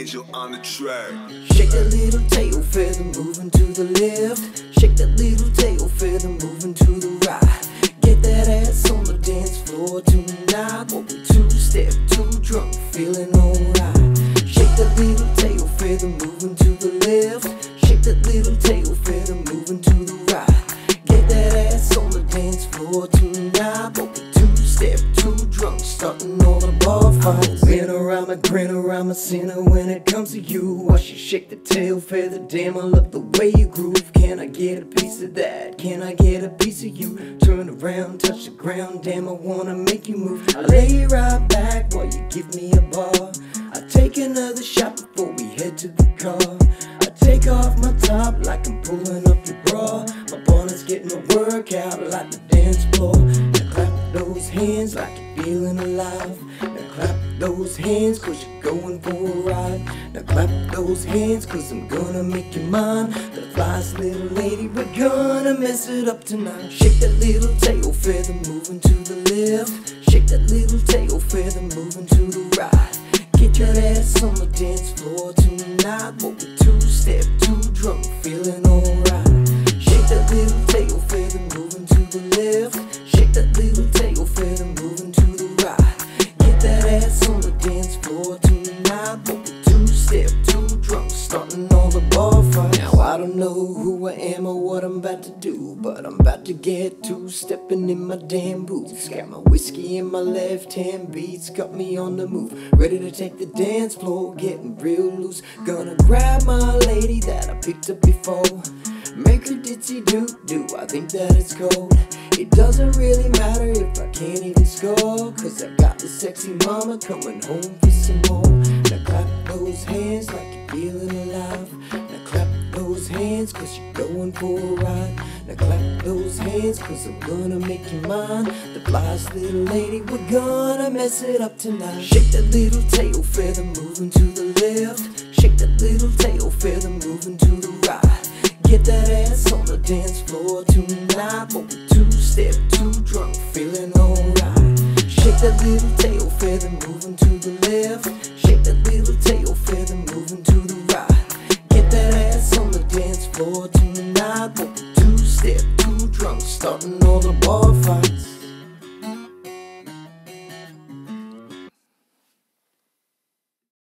Angel on the track. Shake that little tail feather moving to the left. Shake that little tail feather moving to the right. Get that ass on the dance floor tonight. Sinner when it comes to you. Watch you shake the tail feather, damn, I love the way you groove. Can I get a piece of that? Can I get a piece of you? Turn around, touch the ground, damn, I wanna make you move. I lay right back while you give me a bar. I take another shot before we head to the car. I take off my top like I'm pulling up your bra. My bonet's getting a workout like the dance floor. Now clap those hands like you're feeling alive. Clap those hands cause you're going for a ride. Now clap those hands cause I'm gonna make you mine. The flyest little lady, we're gonna mess it up tonight. Shake that little tail feather moving to the left. Shake that little tail feather moving to the right. Get your ass on the dance floor tonight. What we two step, don't know who I am or what I'm about to do, but I'm about to get to stepping in my damn boots. Got my whiskey in my left hand, beats got me on the move, ready to take the dance floor, getting real loose. Gonna grab my lady that I picked up before. Make her ditzy doo doo, I think that it's cold. It doesn't really matter if I can't even score, cause I got the sexy mama coming home for some more. Now clap those hands like you're feeling alive. Hands cause you're going for a ride. Now clap those hands cause I'm gonna make you mine. The flyest little lady, we're gonna mess it up tonight. Shake that little tail feather moving to the left. Shake that little tail feather moving to the right. Get that ass on the dance floor tonight. What we two step, too drunk, feeling alright. Shake that little tail the ball.